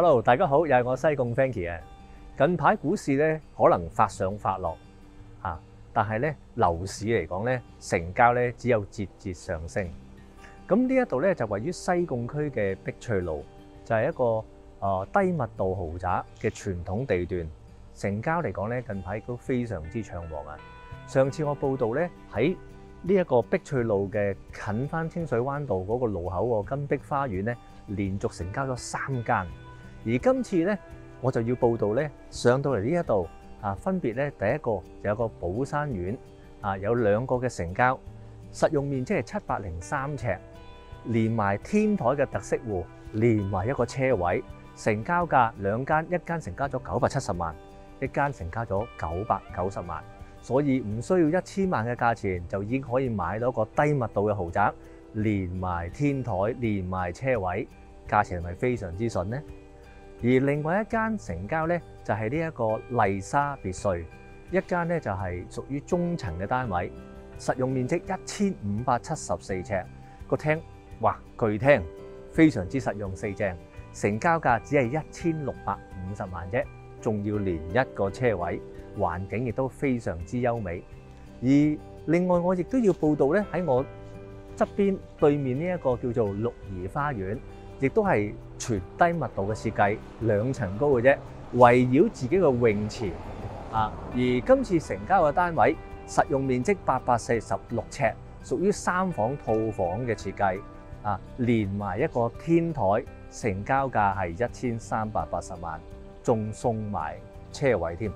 Hello，大家好，又係我西貢 Frankie 啊！近排股市咧可能發上發落嚇，但係咧樓市嚟講咧成交咧只有節節上升。咁呢一度咧就位於西貢區嘅碧翠路，就係一個誒低密度豪宅嘅傳統地段。成交嚟講咧近排都非常之暢旺啊！上次我報道咧喺呢一個碧翠路嘅近翻清水灣道嗰個路口個金碧花園咧，連續成交咗三間。而今次咧，我就要報道咧，上到嚟呢一度啊，分別咧第一個就有個寶山苑啊，有兩個嘅成交，實用面積係七百零三尺，連埋天台嘅特色戶，連埋一個車位，成交價兩間，一間成交咗九百七十萬，一間成交咗九百九十萬，所以唔需要一千萬嘅價錢就已經可以買到個低密度嘅豪宅，連埋天台，連埋車位，價錢係咪非常之順呢？而另外一間成交咧，就係呢一個麗莎別墅，一間咧就係屬於中層嘅單位，實用面積一千五百七十四尺，個廳哇巨廳，非常之實用四正，成交價只係一千六百五十萬啫，仲要連一個車位，環境亦都非常之優美。而另外我亦都要報道咧，喺我側邊對面呢一個叫做綠怡花園。亦都係全低密度嘅設計，兩層高嘅啫，圍繞自己嘅泳池啊。而今次成交嘅單位實用面積八百四十六尺，屬於三房套房嘅設計啊，連埋一個天台，成交價係一千三百八十萬，仲送埋車位添。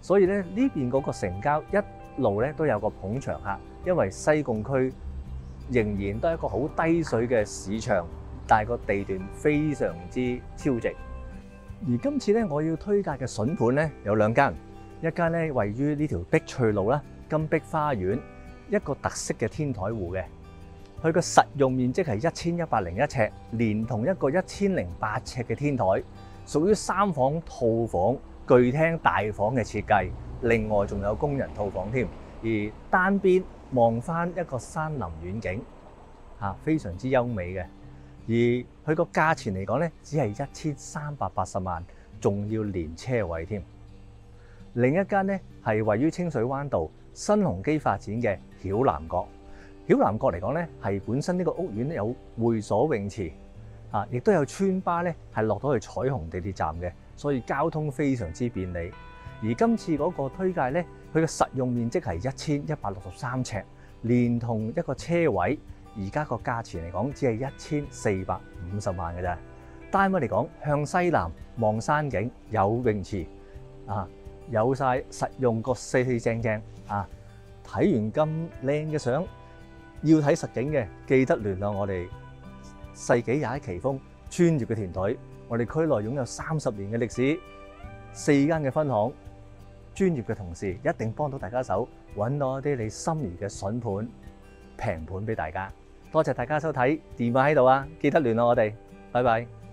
所以咧呢邊嗰個成交一路咧都有個捧場客，因為西貢區。仍然都係一個好低水嘅市場，但係個地段非常之超值。而今次咧，我要推介嘅筍盤咧有兩間，一間咧位於呢條碧翠路啦，金碧花園，一個特色嘅天台戶嘅，佢個實用面積係一千一百零一尺，連同一個一千零八尺嘅天台，屬於三房套房巨廳大房嘅設計，另外仲有工人套房添，而單邊。望翻一個山林遠景，嚇非常之優美嘅。而佢個價錢嚟講咧，只係一千三百八十萬，仲要連車位添。另一間咧係位於清水灣道新鴻基發展嘅曉南閣。曉南閣嚟講咧，係本身呢個屋苑有會所泳池，嚇亦都有村巴咧，係落到去彩虹地鐵站嘅，所以交通非常之便利。而今次嗰個推介咧，佢嘅實用面積係一千一百六十三尺，連同一個車位，而家個價錢嚟講只係一千四百五十萬嘅咋。單位嚟講，向西南望山景，有泳池，啊，有晒實用個四四正正啊！睇完咁靚嘅相，要睇實景嘅，記得聯絡我哋世紀廿一奇峰專業嘅團隊，我哋區內擁有三十年嘅歷史，四間嘅分行。專業嘅同事一定幫到大家手，揾到一啲你心儀嘅筍盤、平盤俾大家。多謝大家收睇，電話喺度啊，記得聯絡我哋，拜拜。